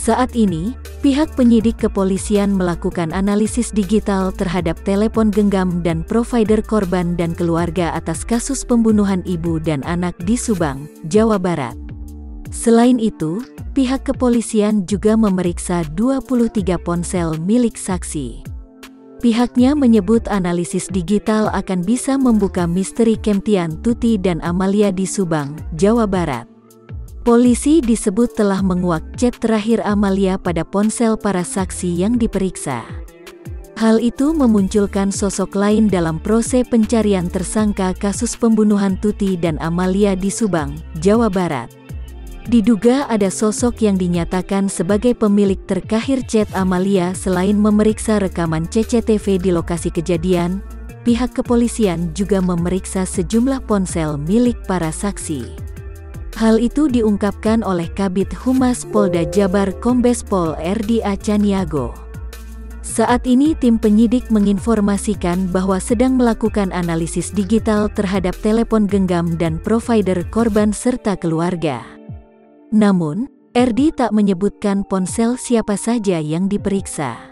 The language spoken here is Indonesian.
Saat ini, pihak penyidik kepolisian melakukan analisis digital terhadap telepon genggam dan provider korban dan keluarga atas kasus pembunuhan ibu dan anak di Subang, Jawa Barat. Selain itu, pihak kepolisian juga memeriksa 23 ponsel milik saksi. Pihaknya menyebut analisis digital akan bisa membuka misteri Kemtian Tuti dan Amalia di Subang, Jawa Barat. Polisi disebut telah menguak chat terakhir Amalia pada ponsel para saksi yang diperiksa. Hal itu memunculkan sosok lain dalam proses pencarian tersangka kasus pembunuhan Tuti dan Amalia di Subang, Jawa Barat. Diduga ada sosok yang dinyatakan sebagai pemilik terkahir chat Amalia selain memeriksa rekaman CCTV di lokasi kejadian, pihak kepolisian juga memeriksa sejumlah ponsel milik para saksi. Hal itu diungkapkan oleh Kabit Humas Polda Jabar Kombes Pol RD Acaniago. Saat ini tim penyidik menginformasikan bahwa sedang melakukan analisis digital terhadap telepon genggam dan provider korban serta keluarga. Namun, RD tak menyebutkan ponsel siapa saja yang diperiksa.